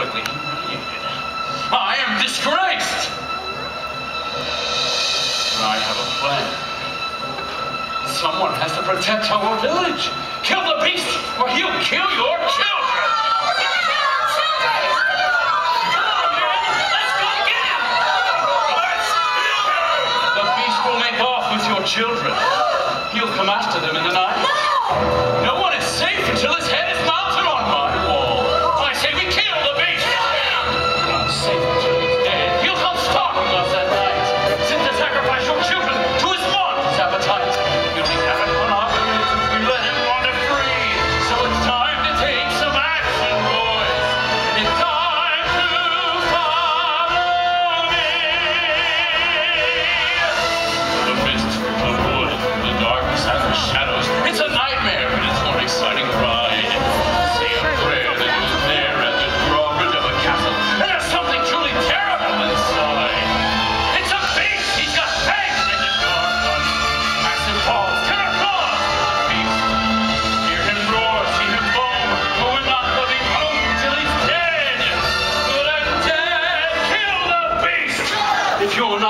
publicly. I am disgraced! And I have a plan. Someone has to protect our village. Kill the beast, or he'll kill your children! The beast will make off with your children. He'll come after them in the night. No! No one is safe! You're not.